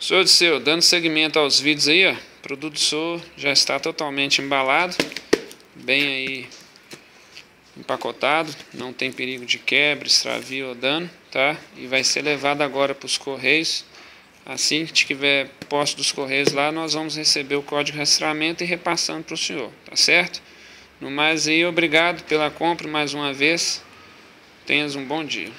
Senhor de seu, dando seguimento aos vídeos aí, ó, o produto do senhor já está totalmente embalado, bem aí empacotado, não tem perigo de quebra, extravio ou dano, tá? E vai ser levado agora para os correios. Assim que tiver posto dos correios lá, nós vamos receber o código de rastreamento e repassando para o senhor, tá certo? No mais aí, obrigado pela compra mais uma vez. Tenhas um bom dia.